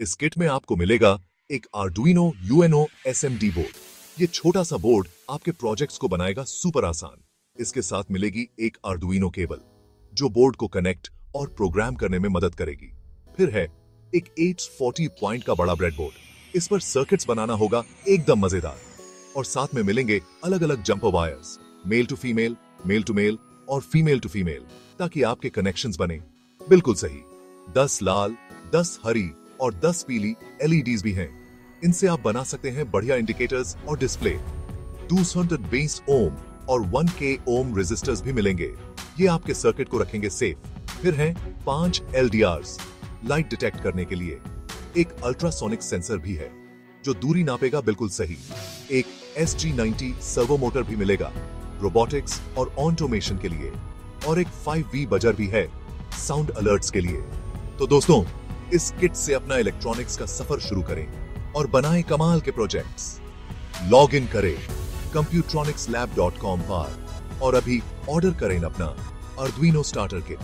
इस किट में आपको मिलेगा एक आर्डुइनो यूएनओ एसएमडी बोर्ड ये छोटा सा बोर्ड आपके प्रोजेक्ट्स को बनाएगा सुपर आसान। इसके साथ मिलेगी एक आर्डुइनो केबल जो बोर्ड को कनेक्ट और प्रोग्राम करने में मदद करेगी। फिर है एक 840 पॉइंट का बड़ा ब्रेडबोर्ड इस पर सर्किट्स बनाना होगा एकदम मज़ेदार। और साथ में मिलेंगे अलग अलग jumper wires male to female male to male और फीमेल टू फीमेल ताकि आपके कनेक्शंस बने। बिल्कुल सही। दस लाल, दस हरी और 10 पीली एलईडीज भी हैं। इनसे आप बना सकते हैं बढ़िया इंडिकेटर्स और डिस्प्ले 200 बेस ओम और 1 के ओम रेजिस्टर्स भी मिलेंगे। ये आपके सर्किट को रखेंगे सेफ़ फिर हैं पाँच एल लाइट डिटेक्ट करने के लिए। एक अल्ट्रासोनिक सेंसर भी है, जो दूरी नापेगा बिल्कुल सही। एक S G ninety servo motor भी मिलेगा रोबोटिक्स और ऑटोमेशन के लिए। और एक 5V बजर भी है साउंड अलर्ट्स के लिए। तो दोस्तों इस किट से अपना इलेक्ट्रॉनिक्स का सफ़र शुरू करें और बनाएँ कमाल के प्रोजेक्ट्स लॉग इन करें कंप्यूट्रॉनिक्स लैब डॉट कॉम पर और अभी ऑर्डर करें अपना अर्दुइनो स्टार्टर किट